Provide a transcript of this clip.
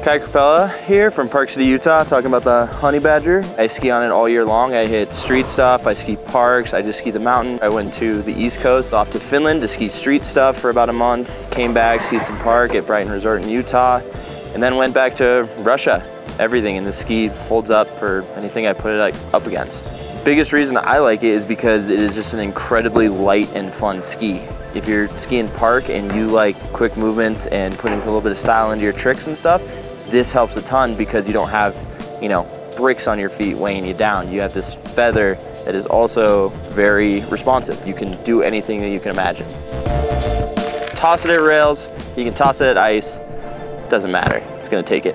Khai Krepela here from Park City, Utah, talking about the Honey Badger. I ski on it all year long. I hit street stuff, I ski parks, I just ski the mountain. I went to the East Coast, off to Finland to ski street stuff for about a month. Came back, skied some park at Brighton Resort in Utah, and then went back to Russia. Everything in the ski holds up for anything I put it up against. Biggest reason I like it is because it is just an incredibly light and fun ski. If you're skiing park and you like quick movements and putting a little bit of style into your tricks and stuff, this helps a ton because you don't have, you know, bricks on your feet weighing you down. You have this feather that is also very responsive. You can do anything that you can imagine. Toss it at rails, you can toss it at ice, doesn't matter, it's gonna take it.